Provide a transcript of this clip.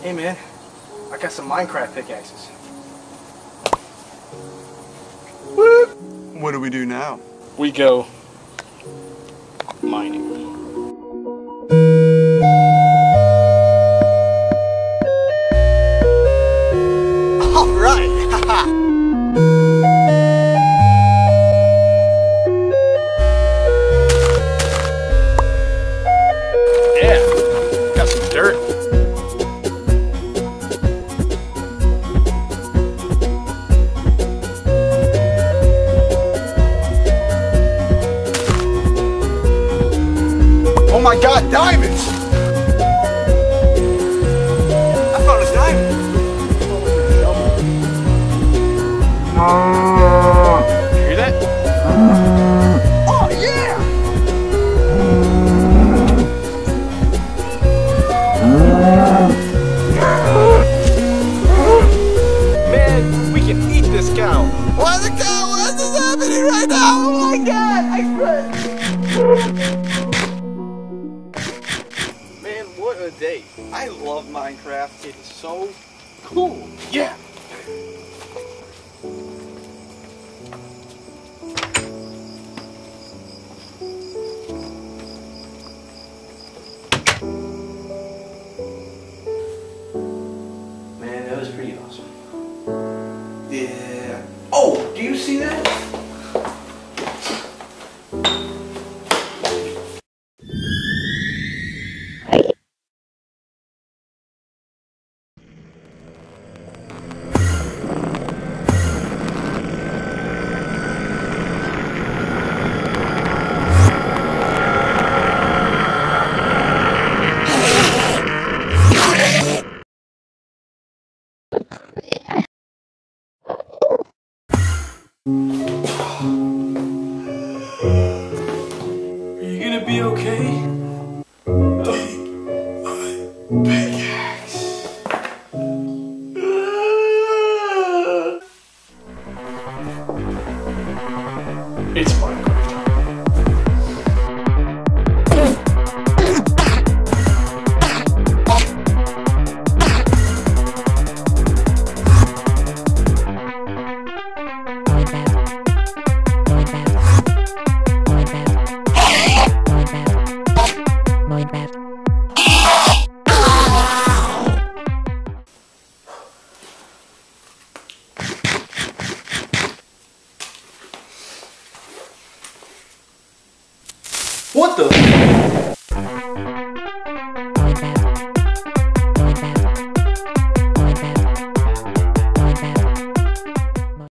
Hey man, I got some Minecraft pickaxes. What do we do now? We go mining. All right. Yeah, my God, diamonds! I found a diamond. Hear that? Oh yeah! Man, we can eat this cow. Why the cow? What is happening right now? Oh my God! I Man, what. I love Minecraft. It is so cool. Yeah. Man, that was pretty awesome. Yeah. Oh, do you see that? Are you gonna be okay? What the?